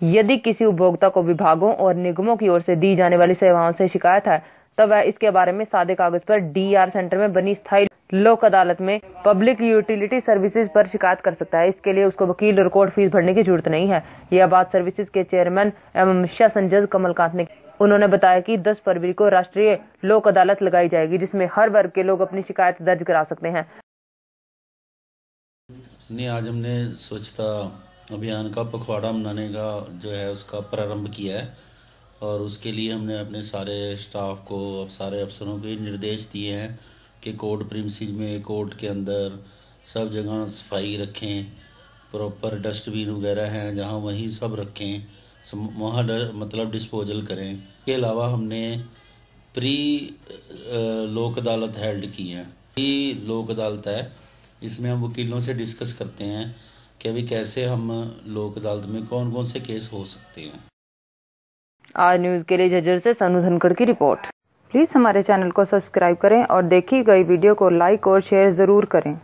यदि किसी उपभोक्ता को विभागों और निगमों की ओर से दी जाने वाली सेवाओं से शिकायत है तो वह इसके बारे में सादे कागज़ पर डीआर सेंटर में बनी स्थायी लोक अदालत में पब्लिक यूटिलिटी सर्विसेज़ पर शिकायत कर सकता है। इसके लिए उसको वकील और कोर्ट फ़ीस भरने की ज़रूरत नहीं है। यह बात सर्विसेज़ के चेयरमैन एवं शासन जज कमलकांत ने उन्होंने बताया कि 10 फरवरी को राष्ट्रीय लोक अदालत लगाई जाएगी, जिसमें हर वर्ग के लोग अपनी शिकायत दर्ज करा सकते हैं। आज हमने स्वच्छता अभियान का पखवाड़ा मनाने का जो है उसका प्रारंभ किया है और उसके लिए हमने अपने सारे स्टाफ को सारे अफसरों को निर्देश दिए हैं कि कोर्ट प्रिंसिज में कोर्ट के अंदर सब जगह सफ़ाई रखें प्रॉपर डस्टबिन वगैरह हैं, जहाँ वहीं सब रखें वहाँ मतलब डिस्पोजल करें। इसके अलावा हमने प्री लोक अदालत हेल्ड की हैं। प्री लोक अदालत है। इसमें हम वकीलों से डिस्कस करते हैं कि अभी कैसे हम लोक अदालत में कौन कौन से केस हो सकते हैं। आज न्यूज़ के लिए झज्जर से सनु धनखड़ की रिपोर्ट। प्लीज़ हमारे चैनल को सब्सक्राइब करें और देखी गई वीडियो को लाइक और शेयर ज़रूर करें।